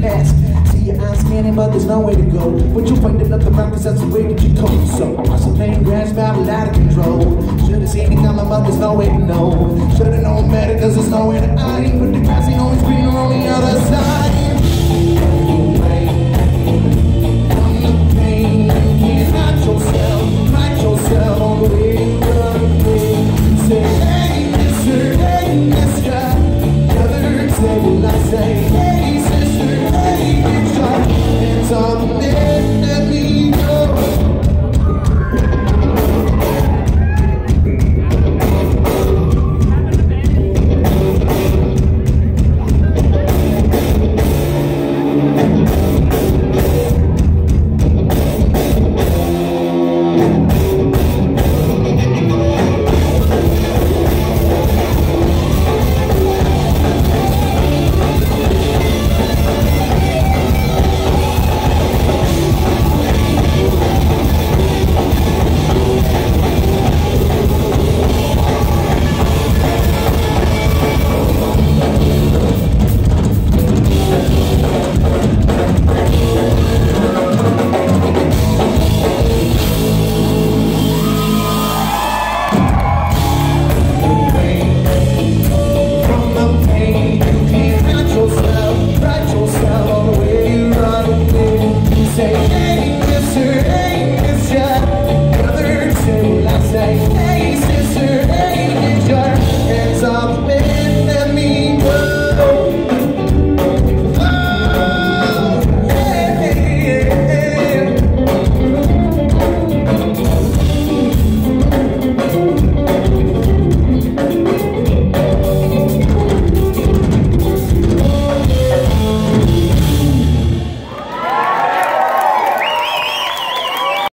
your. See your eyes scanning, but there's no way to go. But you're waiting up the cause that's the way that you cope. So, Pennsylvania grass battle out of control. Should've seen it coming, but there's no way to know. Should've known better, cause there's nowhere to hide. But the grass ain't always greener on the other side. Say, hey, mister, hey, mister, The other say, hey someday say